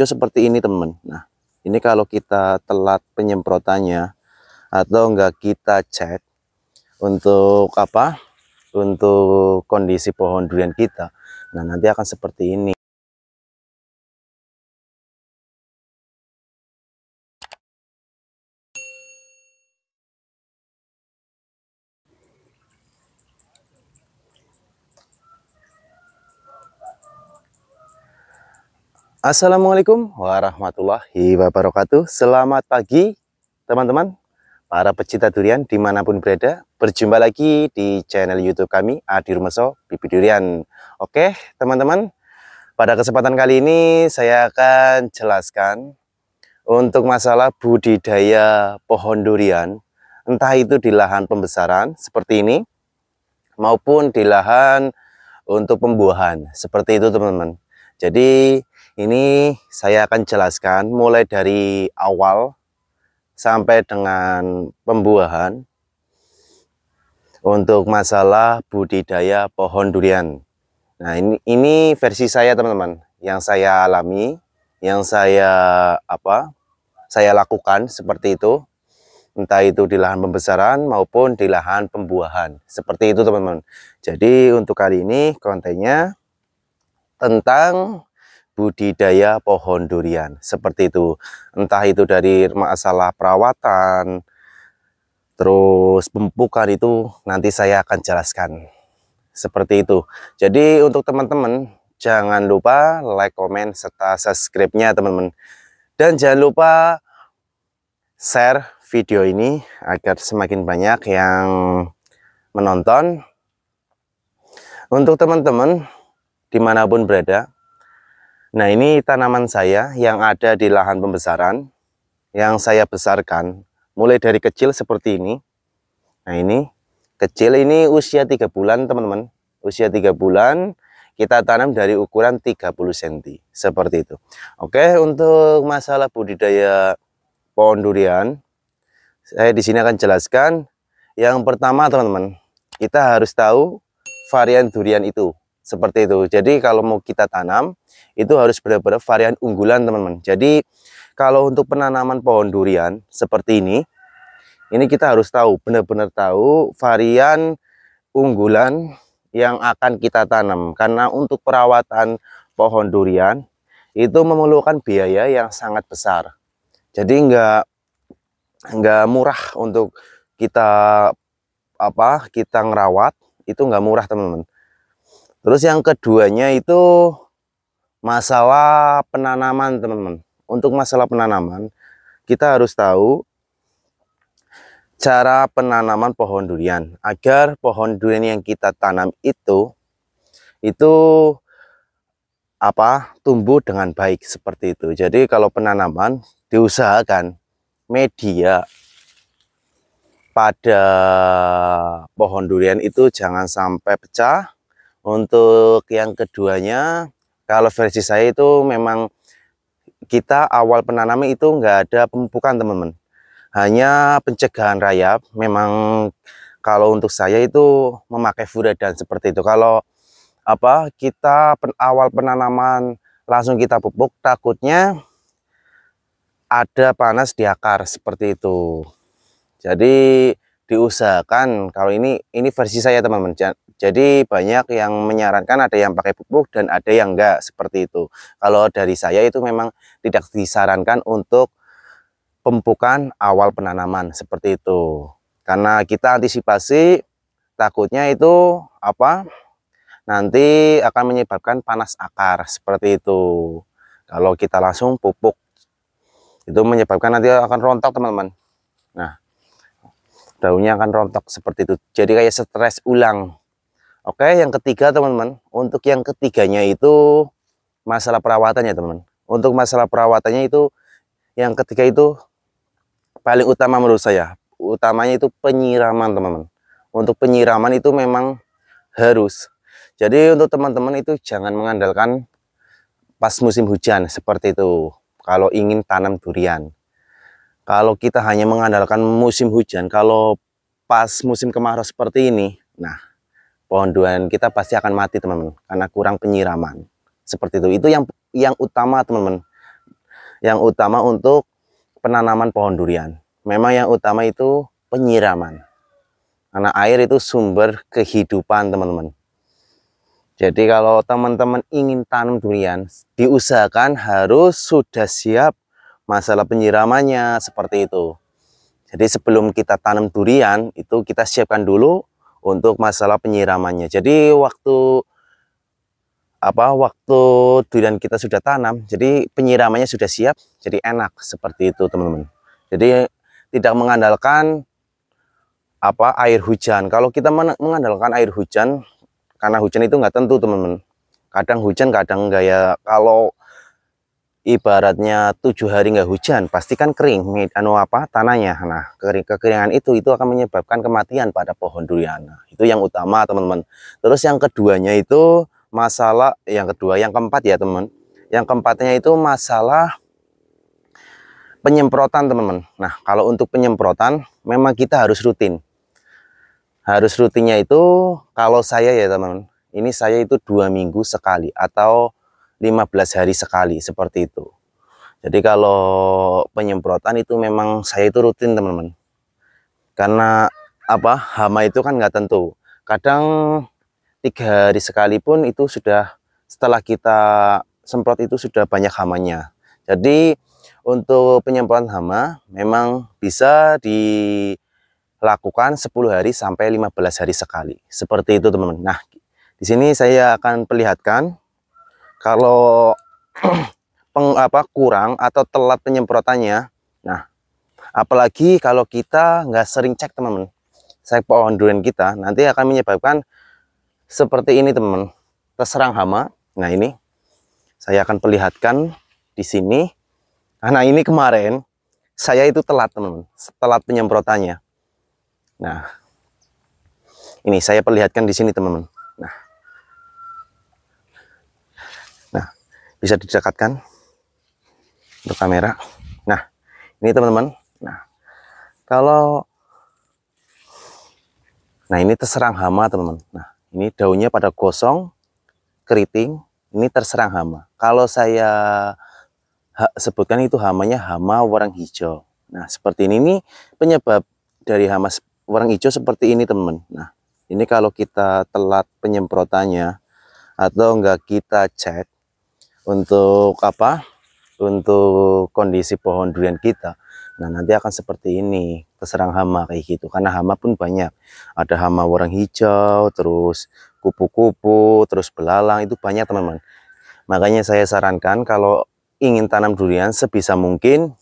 hijau seperti ini teman. Nah ini kalau kita telat penyemprotannya atau enggak kita cek untuk apa? Untuk kondisi pohon durian kita. Nah nanti akan seperti ini Assalamualaikum warahmatullahi wabarakatuh. Selamat pagi teman-teman Para pecinta durian di mana pun berada. Berjumpa lagi di channel youtube kami Adi Rumeso Bibi Durian. Oke teman-teman Pada kesempatan kali ini saya akan jelaskan Untuk masalah budidaya pohon durian Entah itu di lahan pembesaran seperti ini Maupun di lahan untuk pembuahan. Seperti itu teman-teman. Jadi ini saya akan jelaskan mulai dari awal sampai dengan pembuahan untuk masalah budidaya pohon durian. Nah, ini ini versi saya teman-teman yang saya alami, yang saya apa? Saya lakukan seperti itu. Entah itu di lahan pembesaran maupun di lahan pembuahan. Seperti itu teman-teman. Jadi untuk kali ini kontennya tentang budidaya pohon durian. Seperti itu. Entah itu dari masalah perawatan terus pemupukan itu nanti saya akan jelaskan. Seperti itu. Jadi untuk teman-teman jangan lupa like comment serta subscribe nya teman-teman. Dan jangan lupa share video ini agar semakin banyak yang menonton. Untuk teman-teman di mana pun berada Nah ini tanaman saya yang ada di lahan pembesaran yang saya besarkan mulai dari kecil seperti ini. Nah ini kecil ini usia tiga bulan teman-teman. Usia tiga bulan kita tanam dari ukuran 30 cm seperti itu. Oke untuk masalah budidaya pohon durian saya di sini akan jelaskan yang pertama teman-teman kita harus tahu varian durian itu seperti itu. Jadi kalau mau kita tanam itu harus benar-benar varian unggulan teman-teman. Jadi kalau untuk penanaman pohon durian seperti ini, ini kita harus tahu benar-benar tahu varian unggulan yang akan kita tanam. Karena untuk perawatan pohon durian itu memerlukan biaya yang sangat besar. Jadi enggak enggak murah untuk kita apa kita ngerawat itu enggak murah teman-teman Terus yang keduanya itu masalah penanaman teman-teman. Untuk masalah penanaman kita harus tahu cara penanaman pohon durian agar pohon durian yang kita tanam itu itu apa tumbuh dengan baik seperti itu. Jadi kalau penanaman diusahakan media pada pohon durian itu jangan sampai pecah untuk yang keduanya, kalau versi saya itu memang kita awal penanaman itu enggak ada pemupukan teman-teman. Hanya pencegahan rayap, memang kalau untuk saya itu memakai furadan seperti itu. Kalau apa kita pen, awal penanaman langsung kita pupuk, takutnya ada panas di akar seperti itu. Jadi diusahakan kalau ini ini versi saya teman-teman jadi banyak yang menyarankan ada yang pakai pupuk dan ada yang enggak seperti itu. Kalau dari saya itu memang tidak disarankan untuk pemupukan awal penanaman seperti itu. Karena kita antisipasi takutnya itu apa? Nanti akan menyebabkan panas akar seperti itu. Kalau kita langsung pupuk itu menyebabkan nanti akan rontok teman-teman. Nah, daunnya akan rontok seperti itu. Jadi kayak stres ulang Oke, yang ketiga teman-teman, untuk yang ketiganya itu masalah perawatannya teman. Untuk masalah perawatannya itu yang ketiga itu paling utama menurut saya. Utamanya itu penyiraman teman-teman. Untuk penyiraman itu memang harus. Jadi untuk teman-teman itu jangan mengandalkan pas musim hujan seperti itu. Kalau ingin tanam durian. Kalau kita hanya mengandalkan musim hujan, kalau pas musim kemarau seperti ini, nah pohon durian kita pasti akan mati teman-teman karena kurang penyiraman seperti itu itu yang yang utama teman-teman yang utama untuk penanaman pohon durian. Memang yang utama itu penyiraman. Karena air itu sumber kehidupan teman-teman. Jadi kalau teman-teman ingin tanam durian, diusahakan harus sudah siap masalah penyiramannya seperti itu. Jadi sebelum kita tanam durian, itu kita siapkan dulu untuk masalah penyiramannya. Jadi waktu apa waktu durian kita sudah tanam, jadi penyiramannya sudah siap, jadi enak seperti itu teman-teman. Jadi tidak mengandalkan apa air hujan. Kalau kita mengandalkan air hujan, karena hujan itu nggak tentu teman-teman kadang hujan kadang enggak ya kalau ibaratnya tujuh hari nggak hujan pasti kan kering anu apa tanahnya. Nah kering kekeringan itu itu akan menyebabkan kematian pada pohon durian. Nah, itu yang utama teman-teman. Terus yang keduanya itu masalah yang kedua yang keempat ya teman. Yang keempatnya itu masalah penyemprotan teman-teman. Nah kalau untuk penyemprotan memang kita harus rutin. Harus rutinnya itu kalau saya ya teman ini saya itu dua minggu sekali atau 15 hari sekali seperti itu. Jadi kalau penyemprotan itu memang saya itu rutin teman-teman. Karena apa? Hama itu kan nggak tentu. Kadang tiga hari sekalipun itu sudah setelah kita semprot itu sudah banyak hamanya. Jadi untuk penyemprotan hama memang bisa di lakukan 10 hari sampai 15 hari sekali. Seperti itu teman-teman. Nah, di sini saya akan perlihatkan kalau peng, apa kurang atau telat penyemprotannya. Nah, apalagi kalau kita nggak sering cek teman-teman. Saya pohon durian kita nanti akan menyebabkan seperti ini teman-teman. Terserang hama. Nah, ini saya akan perlihatkan di sini. Karena ini kemarin saya itu telat teman-teman. Telat penyemprotannya. Nah, ini saya perlihatkan di sini teman-teman. Nah, nah bisa didekatkan untuk kamera. Nah, ini teman-teman. Nah, kalau Nah, ini terserang hama, teman-teman. Nah, ini daunnya pada gosong, keriting, ini terserang hama. Kalau saya sebutkan itu hamanya hama warang hijau. Nah, seperti ini, ini penyebab dari hama warna hijau seperti ini teman nah ini kalau kita telat penyemprotannya atau enggak kita cek untuk apa? Untuk kondisi pohon durian kita. Nah nanti akan seperti ini terserang hama kayak gitu. Karena hama pun banyak. Ada hama warna hijau terus kupu-kupu terus belalang itu banyak teman-teman. Makanya saya sarankan kalau ingin tanam durian sebisa mungkin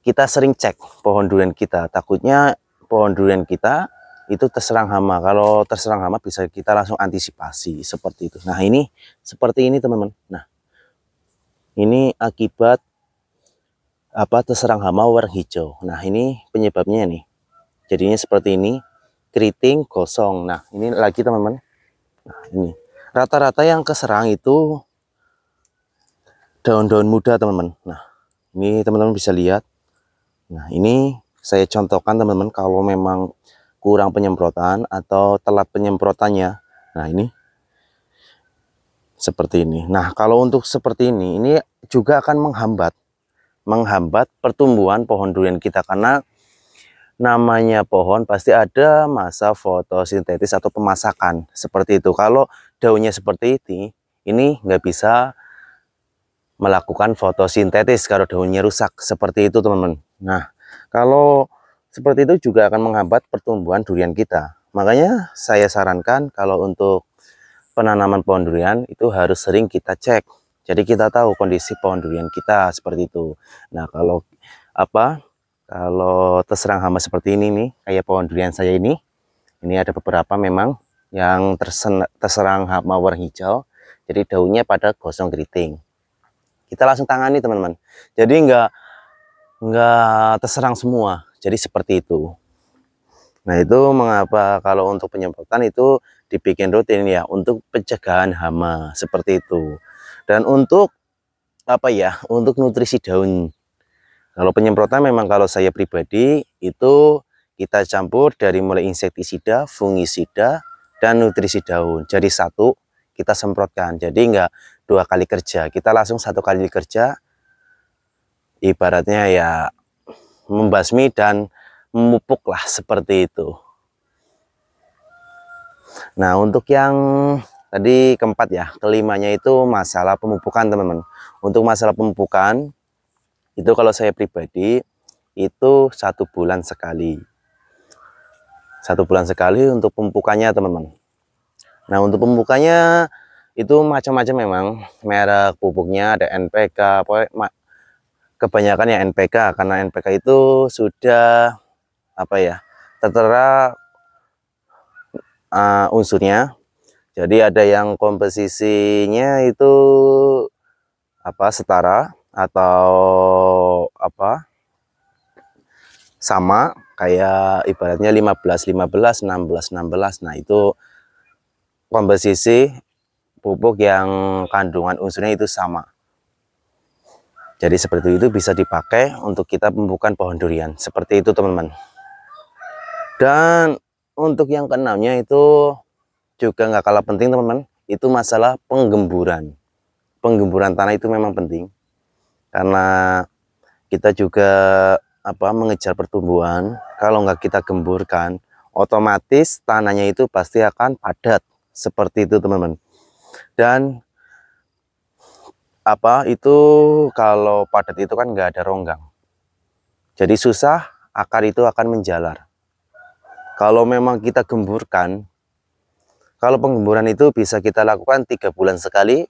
kita sering cek pohon durian kita. Takutnya pohon durian kita itu terserang hama. Kalau terserang hama bisa kita langsung antisipasi seperti itu. Nah ini seperti ini teman-teman. Nah ini akibat apa terserang hama warna hijau. Nah ini penyebabnya nih. Jadinya seperti ini keriting kosong. Nah ini lagi teman-teman. Nah ini rata-rata yang keserang itu daun-daun muda teman-teman. Nah ini teman-teman bisa lihat. Nah ini saya contohkan teman-teman kalau memang kurang penyemprotan atau telat penyemprotannya. Nah ini seperti ini. Nah kalau untuk seperti ini ini juga akan menghambat menghambat pertumbuhan pohon durian kita karena namanya pohon pasti ada masa fotosintetis atau pemasakan seperti itu. Kalau daunnya seperti ini ini nggak bisa melakukan fotosintetis kalau daunnya rusak seperti itu teman-teman. Nah kalau seperti itu juga akan menghambat pertumbuhan durian kita. Makanya saya sarankan kalau untuk penanaman pohon durian itu harus sering kita cek. Jadi kita tahu kondisi pohon durian kita seperti itu. Nah kalau apa kalau terserang hama seperti ini nih kayak pohon durian saya ini ini ada beberapa memang yang terserang hama warna hijau jadi daunnya pada gosong keriting kita langsung tangani teman-teman jadi enggak nggak terserang semua jadi seperti itu nah itu mengapa kalau untuk penyemprotan itu dibikin rutin ya untuk pencegahan hama seperti itu dan untuk apa ya untuk nutrisi daun kalau penyemprotan memang kalau saya pribadi itu kita campur dari mulai insektisida, fungisida, dan nutrisi daun. Jadi satu kita semprotkan. Jadi enggak dua kali kerja. Kita langsung satu kali kerja ibaratnya ya membasmi dan memupuk lah seperti itu. Nah untuk yang tadi keempat ya kelimanya itu masalah pemupukan teman-teman. Untuk masalah pemupukan itu kalau saya pribadi itu satu bulan sekali. Satu bulan sekali untuk pemupukannya teman-teman. Nah untuk pemupukannya itu macam-macam memang. Merek pupuknya ada NPK kebanyakan ya NPK karena NPK itu sudah apa ya tertera uh, unsurnya. Jadi ada yang komposisinya itu apa setara atau apa sama kayak ibaratnya 15 15 16 16 nah itu komposisi pupuk yang kandungan unsurnya itu sama jadi seperti itu bisa dipakai untuk kita pembukaan pohon durian. Seperti itu teman-teman. Dan untuk yang keenamnya itu juga nggak kalah penting teman-teman. Itu masalah penggemburan. Penggemburan tanah itu memang penting. Karena kita juga apa mengejar pertumbuhan. Kalau nggak kita gemburkan, otomatis tanahnya itu pasti akan padat. Seperti itu teman-teman. Dan apa itu kalau padat itu kan nggak ada ronggang. Jadi susah akar itu akan menjalar. Kalau memang kita gemburkan kalau penggemburan itu bisa kita lakukan tiga bulan sekali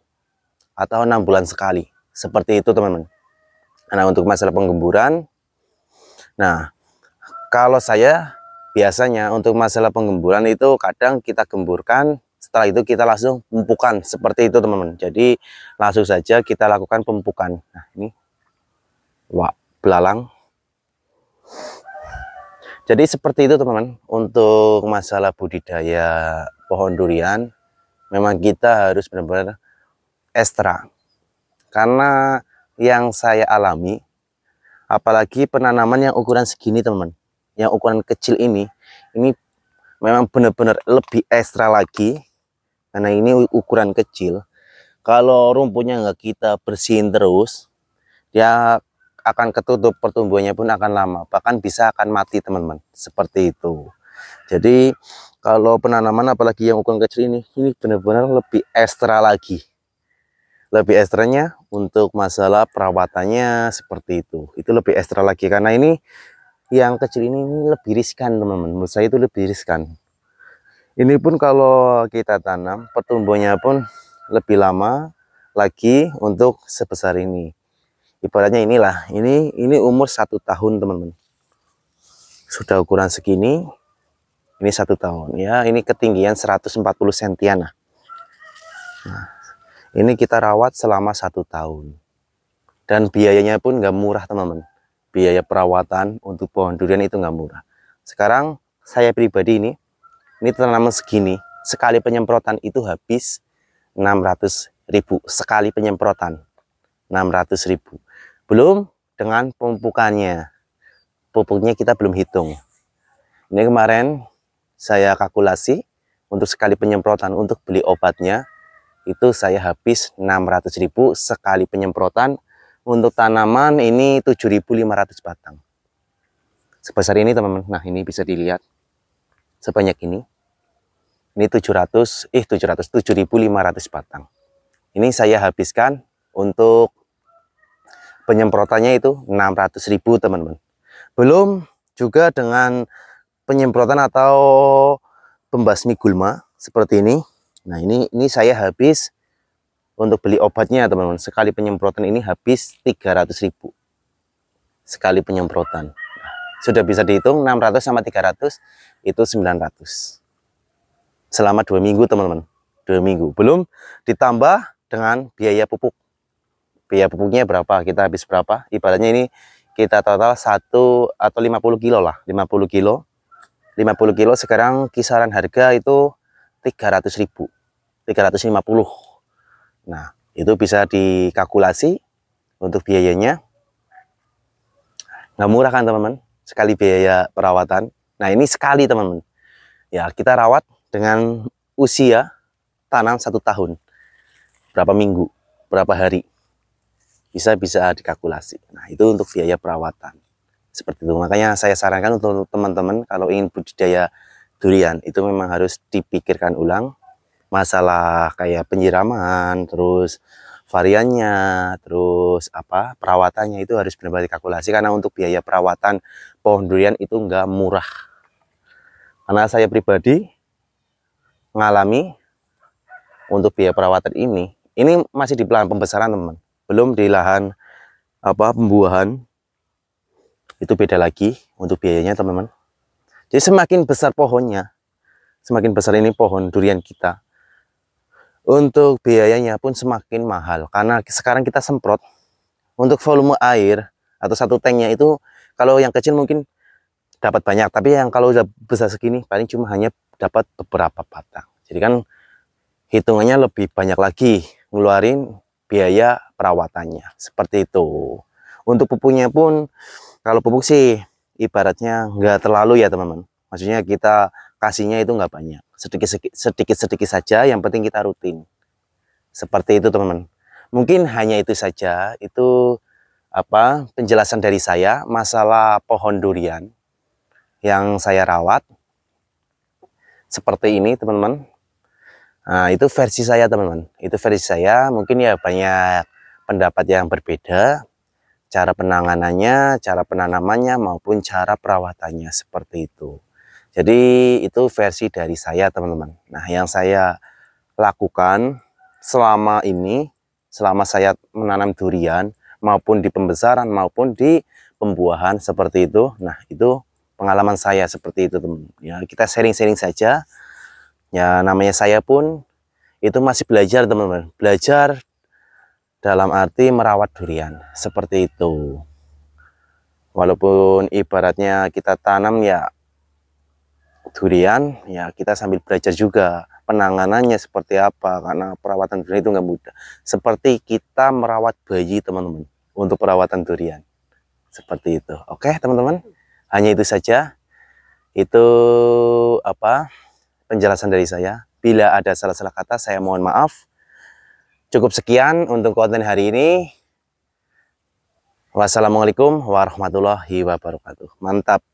atau enam bulan sekali. Seperti itu teman-teman. Nah untuk masalah penggemburan nah kalau saya biasanya untuk masalah penggemburan itu kadang kita gemburkan setelah itu kita langsung pempukan seperti itu teman-teman. Jadi langsung saja kita lakukan pempukan nah ini. Wah belalang. Jadi seperti itu teman-teman. Untuk masalah budidaya pohon durian memang kita harus benar-benar ekstra. Karena yang saya alami apalagi penanaman yang ukuran segini teman-teman yang ukuran kecil ini ini memang benar-benar lebih ekstra lagi karena ini ukuran kecil. Kalau rumputnya nggak kita bersihin terus dia akan ketutup pertumbuhannya pun akan lama bahkan bisa akan mati teman-teman. Seperti itu. Jadi kalau penanaman apalagi yang ukuran kecil ini ini benar-benar lebih ekstra lagi. Lebih ekstranya untuk masalah perawatannya seperti itu. Itu lebih ekstra lagi karena ini yang kecil ini, lebih riskan teman-teman. Menurut saya itu lebih riskan ini pun kalau kita tanam pertumbuhannya pun lebih lama lagi untuk sebesar ini. Ibaratnya inilah ini ini umur satu tahun teman-teman. Sudah ukuran segini ini satu tahun. Ya ini ketinggian 140 sentian nah, ini kita rawat selama satu tahun. Dan biayanya pun nggak murah teman-teman. Biaya perawatan untuk pohon durian itu nggak murah. Sekarang saya pribadi ini ini tanaman segini sekali penyemprotan itu habis 600 ribu. Sekali penyemprotan 600 ribu. Belum dengan pemupukannya pupuknya kita belum hitung. Ini kemarin saya kalkulasi untuk sekali penyemprotan untuk beli obatnya itu saya habis 600 ribu. Sekali penyemprotan untuk tanaman ini 7500 batang. Sebesar ini teman-teman. Nah ini bisa dilihat. Sebanyak ini ini 700 eh 700 7500 batang. Ini saya habiskan untuk penyemprotannya itu 600.000 teman-teman. Belum juga dengan penyemprotan atau pembasmi gulma seperti ini. Nah ini ini saya habis untuk beli obatnya teman-teman. Sekali penyemprotan ini habis 300.000 sekali penyemprotan. Sudah bisa dihitung 600 sama 300 itu 900 selama dua minggu teman-teman. Dua minggu. Belum ditambah dengan biaya pupuk. Biaya pupuknya berapa? Kita habis berapa? Ibaratnya ini kita total satu atau 50 kilo lah. 50 kilo. 50 kilo sekarang kisaran harga itu 300 ribu. 350 nah itu bisa dikalkulasi untuk biayanya. Nggak murah kan teman-teman? Sekali biaya perawatan. Nah ini sekali teman-teman. Ya kita rawat dengan usia tanam satu tahun. Berapa minggu berapa hari. Bisa bisa dikalkulasi. Nah itu untuk biaya perawatan. Seperti itu. Makanya saya sarankan untuk teman-teman kalau ingin budidaya durian itu memang harus dipikirkan ulang. Masalah kayak penyiraman terus variannya terus apa perawatannya itu harus benar-benar dikalkulasi. Karena untuk biaya perawatan pohon durian itu enggak murah. Karena saya pribadi mengalami untuk biaya perawatan ini ini masih di lahan pembesaran teman. Belum di lahan apa pembuahan. Itu beda lagi untuk biayanya teman-teman. Jadi semakin besar pohonnya semakin besar ini pohon durian kita untuk biayanya pun semakin mahal. Karena sekarang kita semprot untuk volume air atau satu tanknya itu kalau yang kecil mungkin dapat banyak tapi yang kalau udah besar segini paling cuma hanya dapat beberapa batang. Jadi kan hitungannya lebih banyak lagi ngeluarin biaya perawatannya. Seperti itu. Untuk pupuknya pun kalau pupuk sih ibaratnya nggak terlalu ya teman-teman. Maksudnya kita kasihnya itu nggak banyak. Sedikit sedikit sedikit saja yang penting kita rutin. Seperti itu teman-teman. Mungkin hanya itu saja. Itu apa penjelasan dari saya. Masalah pohon durian yang saya rawat seperti ini teman-teman nah itu versi saya teman-teman itu versi saya mungkin ya banyak pendapat yang berbeda cara penanganannya cara penanamannya maupun cara perawatannya seperti itu jadi itu versi dari saya teman-teman. Nah yang saya lakukan selama ini, selama saya menanam durian maupun di pembesaran maupun di pembuahan seperti itu. Nah itu pengalaman saya seperti itu teman. Ya kita sharing-sharing saja. Ya namanya saya pun itu masih belajar teman-teman. Belajar dalam arti merawat durian seperti itu. Walaupun ibaratnya kita tanam ya durian ya kita sambil belajar juga penanganannya seperti apa karena perawatan durian itu nggak mudah seperti kita merawat bayi teman-teman untuk perawatan durian seperti itu oke teman-teman hanya itu saja. Itu apa penjelasan dari saya. Bila ada salah-salah kata saya mohon maaf. Cukup sekian untuk konten hari ini. Wassalamualaikum warahmatullahi wabarakatuh. Mantap